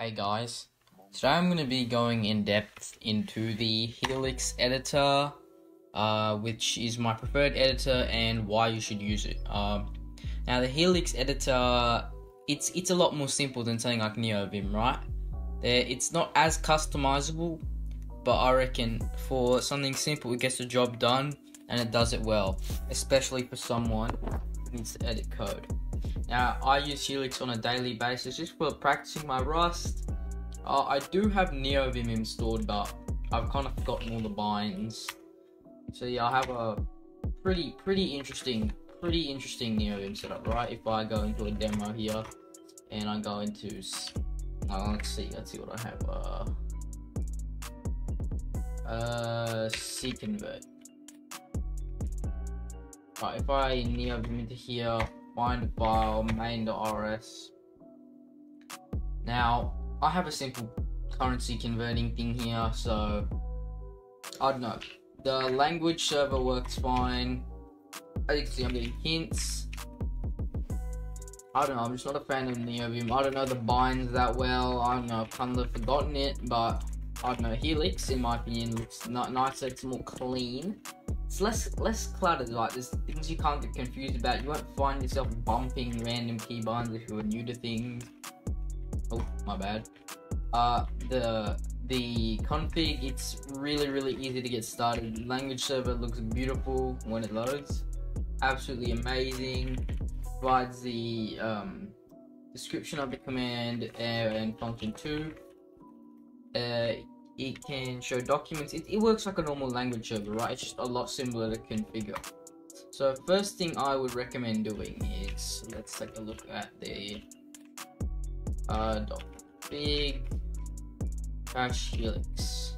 Hey guys, today I'm going to be going in depth into the Helix editor, uh, which is my preferred editor and why you should use it. Um, now the Helix editor, it's it's a lot more simple than something like NeoVim, right? There, it's not as customizable, but I reckon for something simple, it gets the job done and it does it well, especially for someone who needs to edit code. Now, I use Helix on a daily basis just for practicing my Rust. Uh, I do have NeoVim installed, but I've kind of forgotten all the binds. So yeah, I have a pretty, pretty interesting, pretty interesting NeoVim setup, right? If I go into a demo here, and I go into, uh, let's see, let's see what I have. Uh, uh, convert. Right, if I NeoVim into here, find file main.rs. Now, I have a simple currency converting thing here, so I don't know. The language server works fine. As you can see, I'm getting hints. I don't know, I'm just not a fan of NeoVim. I don't know the binds that well. I don't know, I've kind of forgotten it, but I don't know. Helix, in my opinion, looks nicer, it's more clean it's less less cluttered. Like there's things you can't get confused about. You won't find yourself bumping random keybinds if you're new to things. Oh, my bad. Uh, the the config it's really really easy to get started. Language server looks beautiful when it loads. Absolutely amazing. Provides the um, description of the command and function too. Uh, it can show documents. It, it works like a normal language server, right? It's just a lot simpler to configure. So first thing I would recommend doing is, let's take a look at the uh, big cache helix.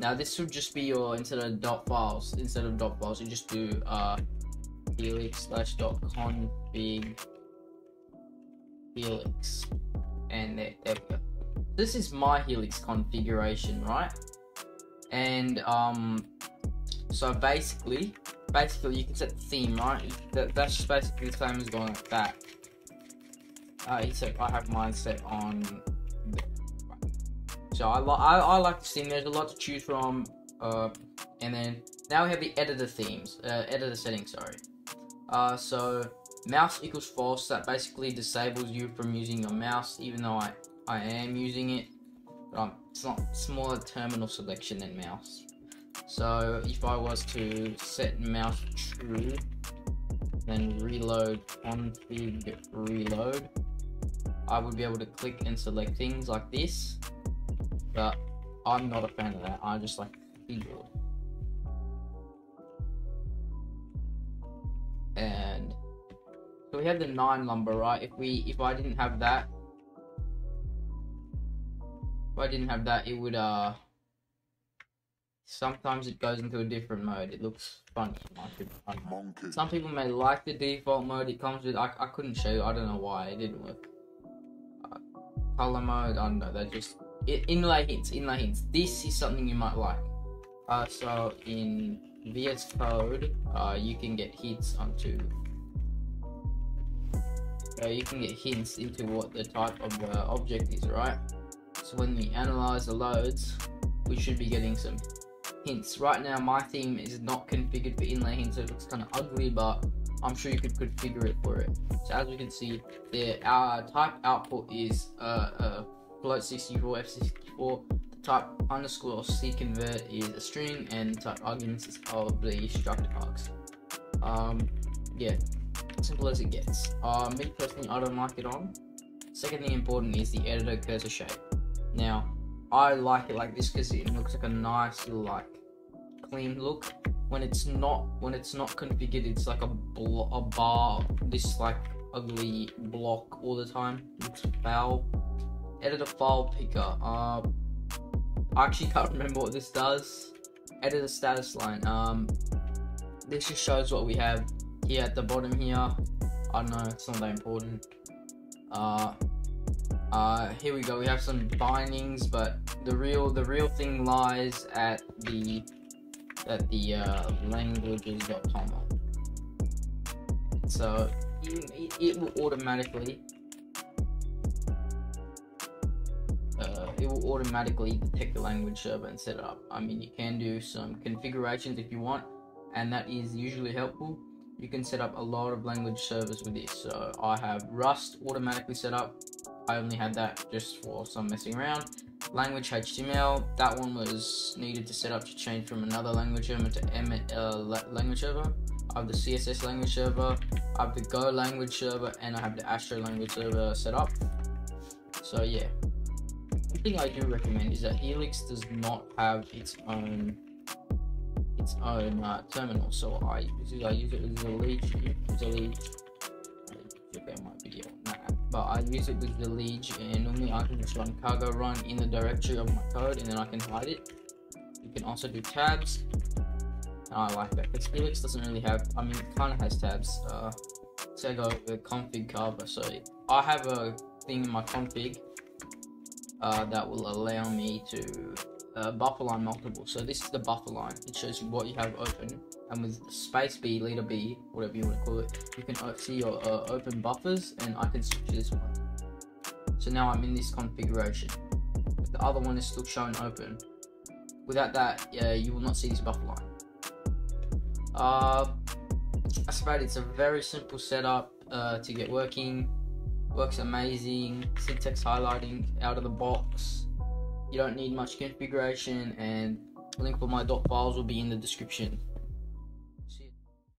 Now this would just be your, instead of dot files, instead of dot files, you just do uh, helix slash dot config helix. And there, there we go this is my Helix configuration, right? And um, so basically, basically you can set the theme, right? That, that's just basically the same as going like that. Uh, except I have mine set on. So I, I, I like the theme. There's a lot to choose from. Uh, and then now we have the editor themes, uh, editor settings. Sorry. Uh, so mouse equals false. That basically disables you from using your mouse, even though I I am using it, but I'm, it's not smaller terminal selection than mouse. So if I was to set mouse true, then reload config reload, I would be able to click and select things like this, but I'm not a fan of that. I just like keyboard. And so we have the line number, right? If we if I didn't have that, if I didn't have that, it would, uh... Sometimes it goes into a different mode. It looks funny. Monkey. Some people may like the default mode it comes with. I, I couldn't show you. I don't know why. It didn't work. Uh, color mode, I don't know. They're just... It, inlay hints, inlay hints. This is something you might like. Uh, so in VS Code, uh, you can get hints onto uh, you can get hints into what the type of uh, object is, right? When we analyze the loads, we should be getting some hints. Right now, my theme is not configured for inlay hints, so it looks kind of ugly, but I'm sure you could configure it for it. So as we can see, the our type output is uh, uh, float 64 f64. The type underscore c convert is a string, and the type arguments is of the struct args. Um, yeah, simple as it gets. Uh, me personally, I don't like it on. Second thing important is the editor cursor shape. Now, I like it like this because it looks like a nice like clean look. When it's not when it's not configured, it's like a a bar, this like ugly block all the time. Looks foul. Edit a file picker. Uh, I actually can't remember what this does. Edit a status line. Um, this just shows what we have here at the bottom here. I don't know, it's not that important. Uh, uh, here we go. We have some bindings, but the real the real thing lies at the at the uh, languages.toml. So it, it will automatically it will automatically detect the language server and set it up. I mean, you can do some configurations if you want, and that is usually helpful. You can set up a lot of language servers with this. So I have Rust automatically set up. I only had that just for some messing around. Language HTML, that one was needed to set up to change from another language server to M uh, language server. I have the CSS language server, I have the Go language server, and I have the Astro language server set up. So yeah, one thing I do recommend is that Helix does not have its own its own uh, terminal. So I it, I use it Zellij, the Liege. I my video but I use it with Zellij, and normally I can just run cargo run in the directory of my code, and then I can hide it. You can also do tabs. And I like that because Helix doesn't really have. I mean, it kind of has tabs. Uh, go with config cover. So I have a thing in my config uh, that will allow me to uh, buffer line multiple. So this is the buffer line. It shows you what you have open, and with space B, leader B, whatever you want to call it, you can see your uh, open buffers, and I can switch this one. So now I'm in this configuration. The other one is still shown open. Without that, yeah, you will not see this buffer line. Uh, I suppose it's a very simple setup uh, to get working. Works amazing. Syntax highlighting out of the box. You don't need much configuration, and link for my dot files will be in the description.